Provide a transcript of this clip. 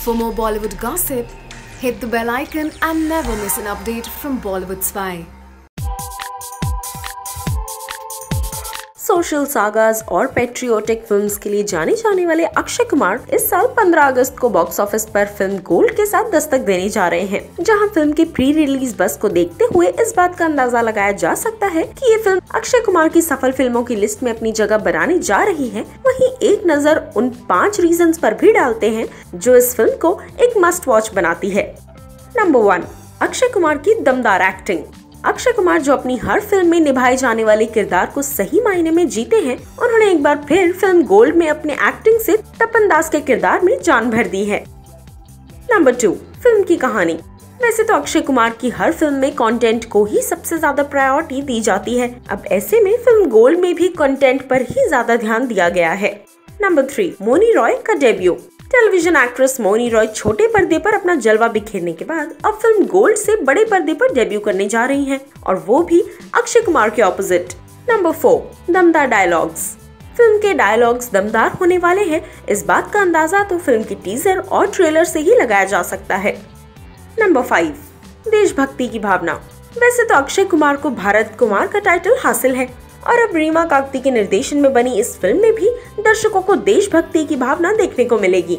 For more Bollywood gossip, hit the bell icon and never miss an update from Bollywood Spy. Social सागाज और patriotic films के लिए जाने जाने वाले अक्षय कुमार इस साल 15 अगस्त को बॉक्स ऑफ़िस पर फ़िल्म गोल्ड के साथ दस्तक देने जा रहे हैं, जहाँ फ़िल्म की प्री रिलीज़ बस को देखते हुए इस बात का अंदाज़ा लगाया जा सकता है कि ये फ़िल्म अक्षय कुमार की सफल फ़िल्मों की लिस्ट में अपनी जगह बनाने जा रही है। वहीं एक नज़र उन पाँच रीजन पर भी डालते हैं, जो इस फ़िल्म को एक मस्ट वॉच बनाती है। नंबर वन अक्षय कुमार की दमदार एक्टिंग अक्षय कुमार जो अपनी हर फ़िल्म में निभाए जाने वाले किरदार को सही मायने में जीते हैं, उन्होंने एक बार फिर फ़िल्म गोल्ड में अपने एक्टिंग से तपन दास के किरदार में जान भर दी है। नंबर टू फ़िल्म की कहानी। वैसे तो अक्षय कुमार की हर फ़िल्म में कंटेंट को ही सबसे ज़्यादा प्रायोरिटी दी जाती है। अब ऐसे में फ़िल्म गोल्ड में भी कंटेंट पर ही ज़्यादा ध्यान दिया गया है। नंबर थ्री मोनी रॉय का debut television actress Mouni Roy छोटे पर्दे पर अपना जलवा बिखेरने के बाद अब फ़िल्म गोल्ड से बड़े पर्दे पर डेब्यू करने जा रही हैं, और वो भी अक्षय कुमार के ऑपोजिट नंबर फोर दमदार डायलॉग्स फ़िल्म के डायलॉग्स दमदार होने वाले हैं। इस बात का अंदाज़ा तो फ़िल्म की टीजर और ट्रेलर से ही लगाया जा सकता है। नंबर फाइव देशभक्ति की भावना. वैसे तो अक्षय कुमार को भारत कुमार का टाइटल हासिल है। और अब रीमा काकती के निर्देशन में बनी इस फ़िल्म में भी दर्शकों को देशभक्ति की भावना देखने को मिलेगी।